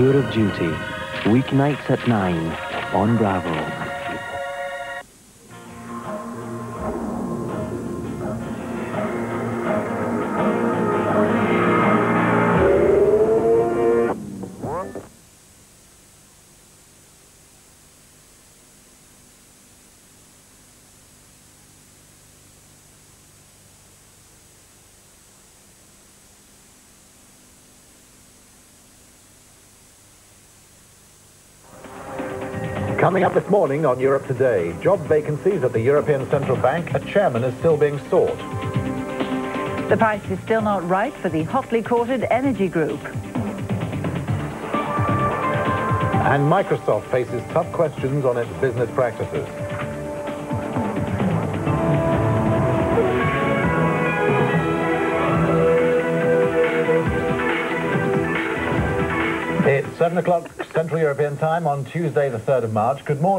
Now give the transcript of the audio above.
Tour of Duty, weeknights at 9 on Bravo. Coming up this morning on Europe Today, job vacancies at the European Central Bank, a chairman is still being sought. The price is still not right for the hotly courted energy group. And Microsoft faces tough questions on its business practices. It's 7 o'clock Central European Time on Tuesday, the 3rd of March. Good morning.